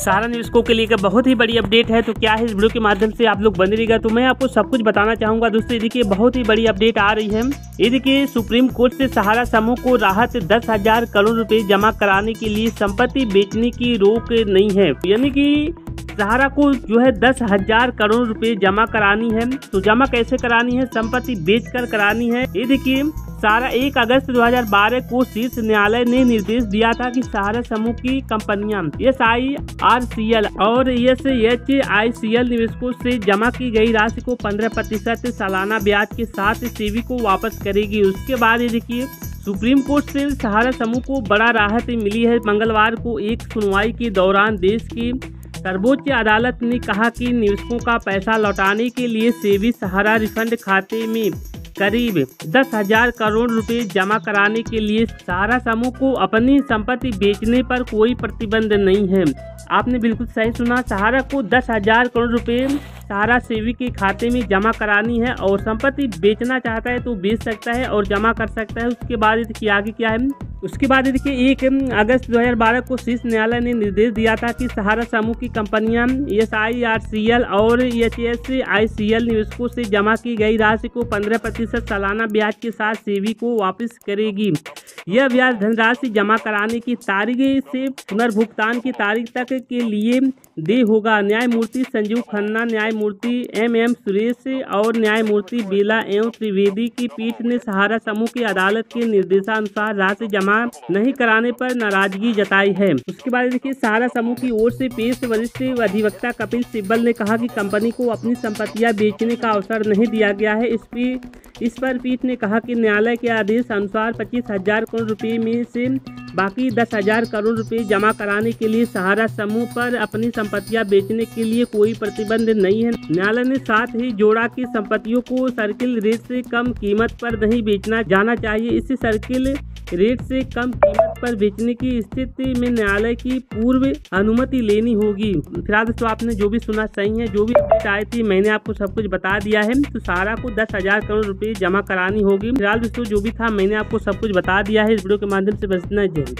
सारा न्यूज़ को के लिए बहुत ही बड़ी अपडेट है। तो क्या है इस वीडियो के माध्यम से आप लोग बने रहेगा तो मैं आपको सब कुछ बताना चाहूँगा दोस्तों। देखिए, बहुत ही बड़ी अपडेट आ रही है। ये देखिए, सुप्रीम कोर्ट से सहारा समूह को राहत दस हज़ार करोड़ रुपए जमा कराने के लिए संपत्ति बेचने की रोक नहीं है। यानी कि सहारा को जो है दस हज़ार करोड़ रुपए जमा करानी है। तो जमा कैसे करानी है? संपत्ति बेचकर करानी है। ये देखिए सारा एक अगस्त 2012 को शीर्ष न्यायालय ने निर्देश दिया था कि सहारा समूह की कंपनियाँ S I R C L और S H I C L निवेशकों से जमा की गई राशि को 15 प्रतिशत सालाना ब्याज के साथ सेवी को वापस करेगी। उसके बाद ये देखिए, सुप्रीम कोर्ट से सहारा समूह को बड़ा राहत मिली है। मंगलवार को एक सुनवाई के दौरान देश की सर्वोच्च अदालत ने कहा कि निवेशकों का पैसा लौटाने के लिए सेवी सहारा रिफंड खाते में करीब दस हज़ार करोड़ रुपए जमा कराने के लिए सारा समूह को अपनी संपत्ति बेचने पर कोई प्रतिबंध नहीं है। आपने बिल्कुल सही सुना, सहारा को दस हज़ार करोड़ रुपए सहारा सेवी के खाते में जमा करानी है और संपत्ति बेचना चाहता है तो बेच सकता है और जमा कर सकता है। उसके बाद आगे क्या है? उसके बाद देखिए, एक अगस्त 2012 को शीर्ष न्यायालय ने निर्देश दिया था कि सहारा समूह की कंपनियाँ S I R C L और H S I C L निवेशकों से जमा की गई राशि को 15 प्रतिशत सालाना ब्याज के साथ सेवी को वापस करेगी। यह ब्याज धनराशि जमा कराने की तारीख से पुनर्भुगतान की तारीख तक के लिए दे होगा। न्यायमूर्ति संजीव खन्ना, न्यायमूर्ति एम एम सुरेश और न्यायमूर्ति बेला एवं त्रिवेदी की पीठ ने सहारा समूह की अदालत के निर्देशानुसार राशि जमा नहीं कराने पर नाराज़गी जताई है। उसके बाद देखिए, सहारा समूह की ओर से पेश वरिष्ठ अधिवक्ता कपिल सिब्बल ने कहा कि कंपनी को अपनी संपत्तियाँ बेचने का अवसर नहीं दिया गया है। इस इस पर पीठ ने कहा कि न्यायालय के आदेश अनुसार पच्चीस हज़ार करोड़ रुपए में से बाकी दस हज़ार करोड़ रुपए जमा कराने के लिए सहारा समूह पर अपनी संपत्तियाँ बेचने के लिए कोई प्रतिबंध नहीं है। न्यायालय ने साथ ही जोड़ा की संपत्तियों को सर्किल रेट से कम कीमत पर नहीं बेचना जाना चाहिए। इससे सर्किल रेट से कम कीमत पर बेचने की स्थिति में न्यायालय की पूर्व अनुमति लेनी होगी। फ़िलहाल दोस्तों, आपने जो भी सुना सही है, जो भी अपडेट आई थी, मैंने आपको सब कुछ बता दिया है। तो सारा को दस हज़ार करोड़ रुपए जमा करानी होगी। फ़िलहाल दोस्तों, जो भी था, मैंने आपको सब कुछ बता दिया है। इस वीडियो के माध्यम से बस इतना जय